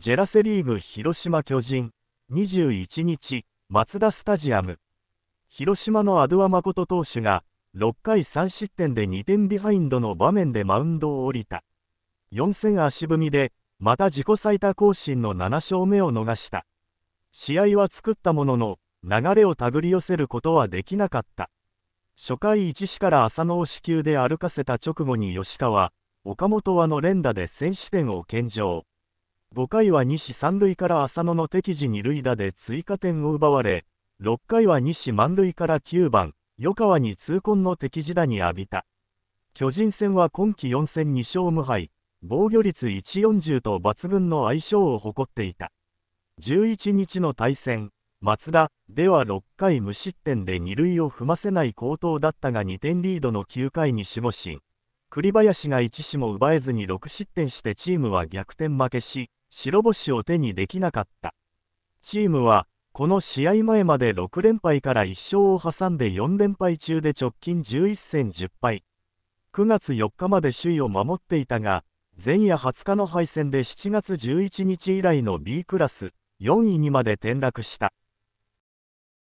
ジェラセリーグ広島巨人、21日、マツダスタジアム。広島のアドア誠投手が、6回3失点で2点ビハインドの場面でマウンドを降りた。4戦足踏みで、また自己最多更新の7勝目を逃した。試合は作ったものの、流れを手繰り寄せることはできなかった。初回1死から浅野を死球で歩かせた直後に吉川、岡本はの連打で先取点を献上。5回は西三塁から浅野の敵地二塁打で追加点を奪われ、6回は西満塁から9番、余川に痛恨の敵地打に浴びた。巨人戦は今季4戦2勝無敗、防御率140と抜群の相性を誇っていた。11日の対戦、松田では6回無失点で2塁を踏ませない好投だったが2点リードの9回に守護神栗林が1死も奪えずに6失点してチームは逆転負けし白星を手にできなかった。チームはこの試合前まで6連敗から1勝を挟んで4連敗中で直近11戦10敗。9月4日まで首位を守っていたが前夜20日の敗戦で7月11日以来の B クラス4位にまで転落した。